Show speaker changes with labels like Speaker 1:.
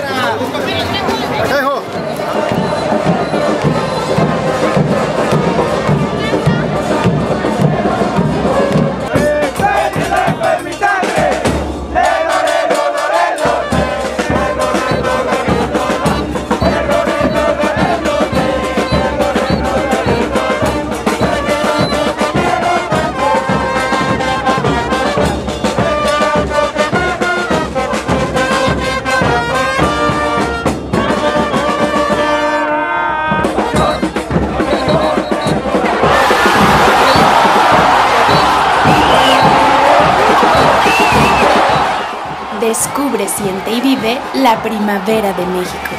Speaker 1: Pereira. Descubre, siente y vive la primavera de México.